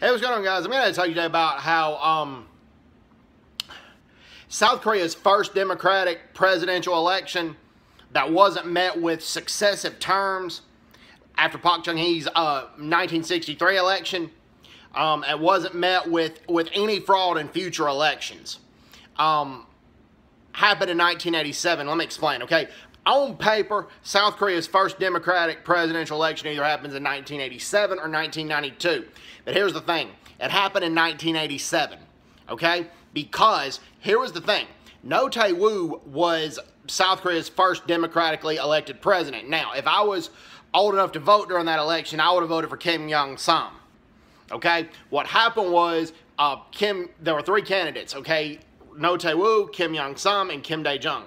Hey, what's going on, guys? I'm going to tell you today about how um, South Korea's first democratic presidential election that wasn't met with successive terms after Park Chung-hee's uh, 1963 election. Um, it wasn't met with, with any fraud in future elections. Um, happened in 1987. Let me explain, okay? On paper, South Korea's first democratic presidential election either happens in 1987 or 1992. But here's the thing. It happened in 1987, okay? Because here was the thing. No Tae-woo was South Korea's first democratically elected president. Now, if I was old enough to vote during that election, I would have voted for Kim Young-sam. Okay? What happened was uh, Kim, there were three candidates, okay? No Tae-woo, Kim Young-sam, and Kim Dae-jung.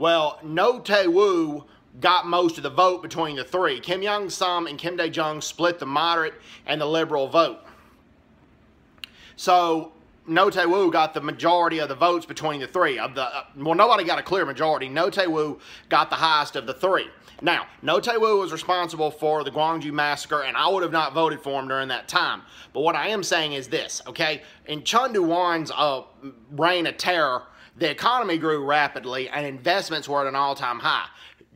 Well, No Tae-woo got most of the vote between the three. Kim Young-sam and Kim Dae-jung split the moderate and the liberal vote. So No Tae-woo got the majority of the votes between the three. Of the uh, well, nobody got a clear majority. No Tae-woo got the highest of the three. Now, No Tae-woo was responsible for the Gwangju massacre, and I would have not voted for him during that time. But what I am saying is this, okay? In Chun Doo-hwan's uh, reign of terror, the economy grew rapidly and investments were at an all-time high.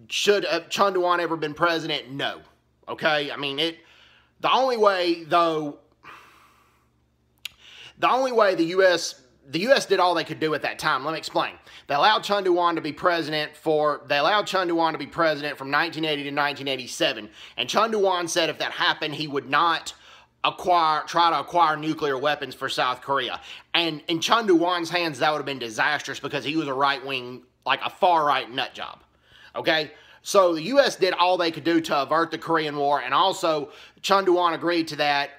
Should uh, Chun Doo-hwan ever been president? No. Okay? I mean, it. the only way, though, the only way the U.S. The U.S. did all they could do at that time. Let me explain. They allowed Chun Doo-hwan to be president for, they allowed Chun Doo-hwan to be president from 1980 to 1987. And Chun Doo-hwan said if that happened, he would not acquire, try to acquire nuclear weapons for South Korea. And in Chun Doo-hwan's hands, that would have been disastrous because he was a right-wing, like a far-right nut job. Okay? So the U.S. did all they could do to avert the Korean War, and also Chun Doo-hwan agreed to that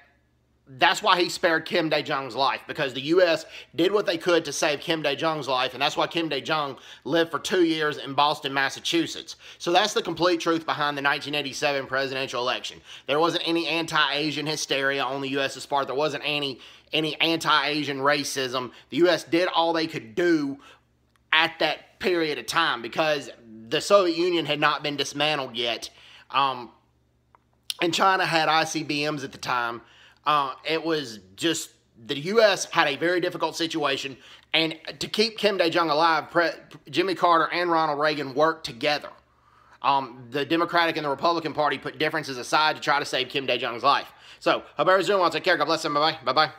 that's why he spared Kim Dae-jung's life because the U.S. did what they could to save Kim Dae-jung's life, and that's why Kim Dae-jung lived for two years in Boston, Massachusetts. So that's the complete truth behind the 1987 presidential election. There wasn't any anti-Asian hysteria on the U.S.'s part. There wasn't any any anti-Asian racism. The U.S. did all they could do at that period of time because the Soviet Union had not been dismantled yet, um, and China had ICBMs at the time. Uh, it was just the U.S. had a very difficult situation, and to keep Kim Dae Jung alive, Pre Jimmy Carter and Ronald Reagan worked together. Um, the Democratic and the Republican Party put differences aside to try to save Kim Dae Jung's life. So, everyone's doing well. Take care. God bless them. Bye bye. Bye bye.